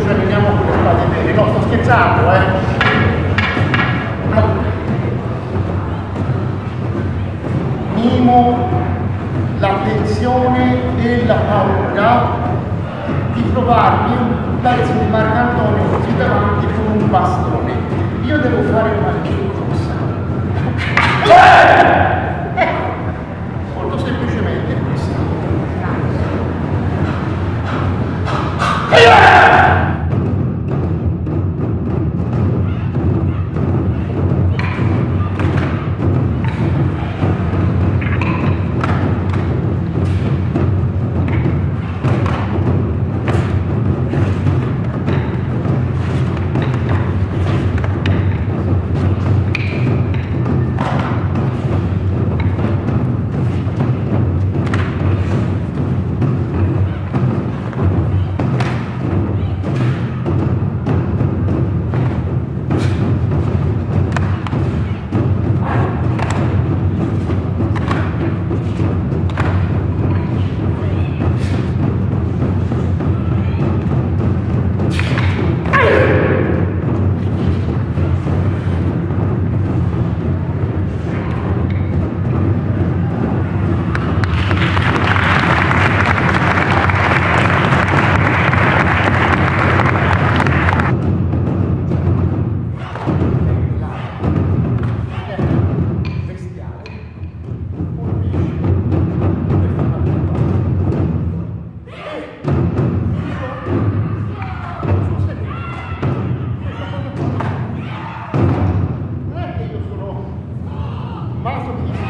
terminiamo con le spade vere. No, sto scherzando, eh. Mimo la tensione e la paura di trovarmi un pezzo di Marcantonio così davanti con un bastone. Awesome.